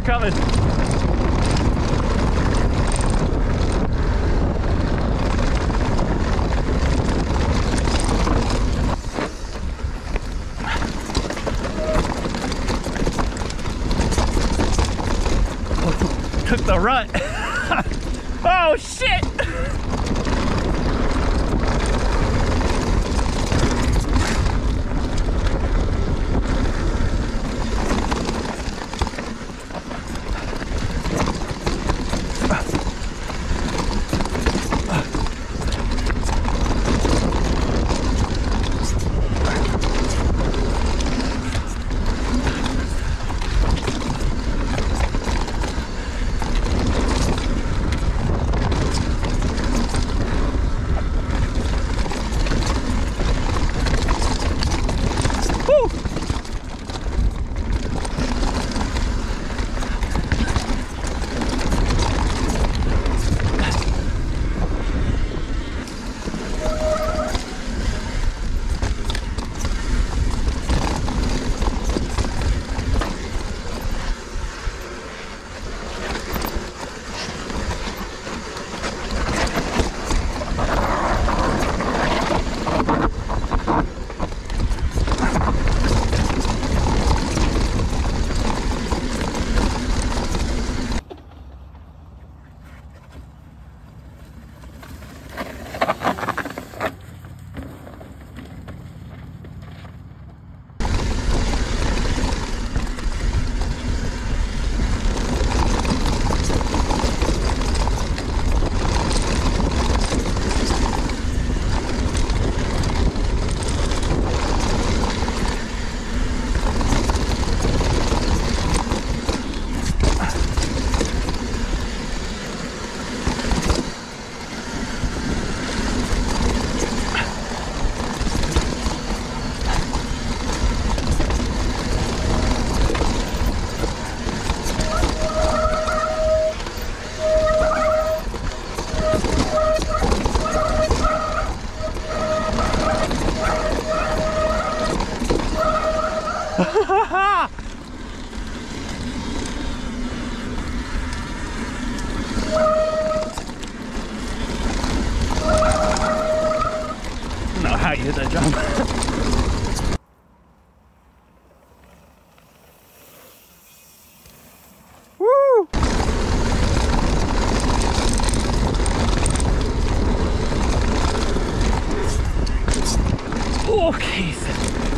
coming. Took the rut. oh shit! I don't know how you hit that jump. Keith.